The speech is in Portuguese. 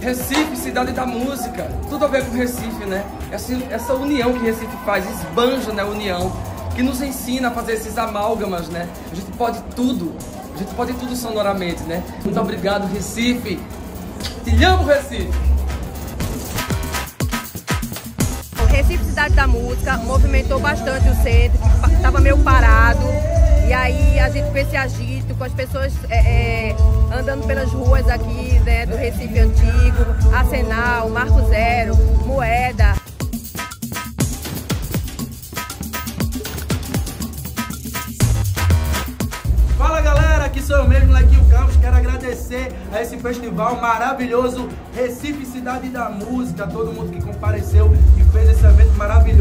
Recife, cidade da música, tudo a ver com Recife, né? Essa, essa união que Recife faz, esbanja, né, união, que nos ensina a fazer esses amálgamas, né? A gente pode tudo, a gente pode tudo sonoramente, né? Muito obrigado, Recife. Te amo, Recife. Recife Cidade da Música movimentou bastante o centro, estava meio parado. Com as pessoas é, é, andando pelas ruas aqui né, do Recife Antigo, Arsenal, Marco Zero, Moeda. Fala galera, aqui sou eu mesmo, Lequinho Campos. Quero agradecer a esse festival maravilhoso Recife Cidade da Música, todo mundo que compareceu e fez esse evento maravilhoso.